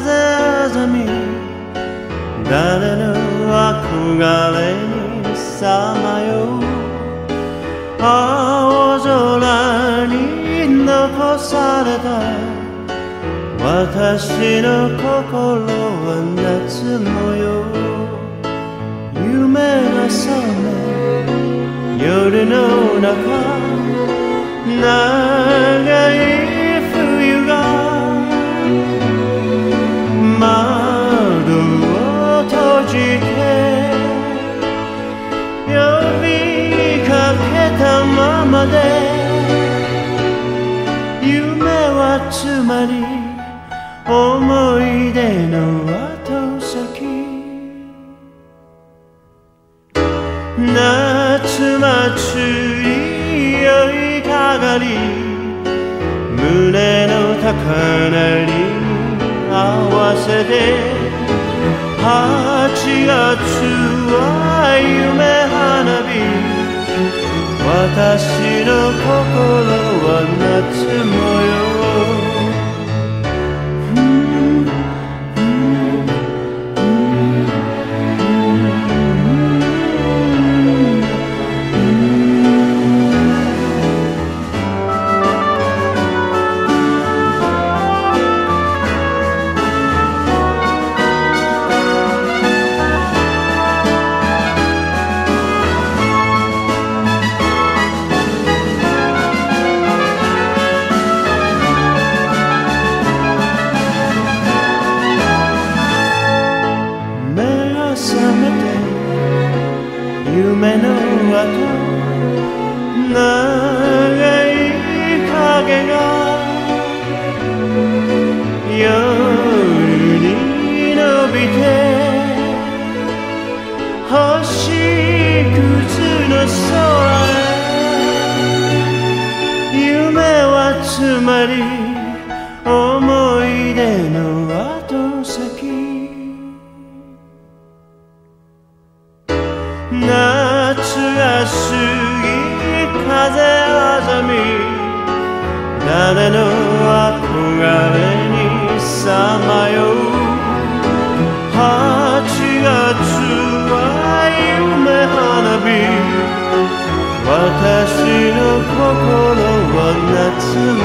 ざみ誰の憧れにさまよう青空に残された私の心は夏模様夢が覚め夜の中呼びかけたままで夢はつまり思い出の後先。夏祭り酔いかがり胸の高鳴りに合わせて8月は夢花火。私の心は夏模様。の後長い影が夜に伸びて星屑の空へ夢はつまり思い出の後先が過ぎ風あざみ誰の憧れにさまよう。8月は夢花火私の心は夏の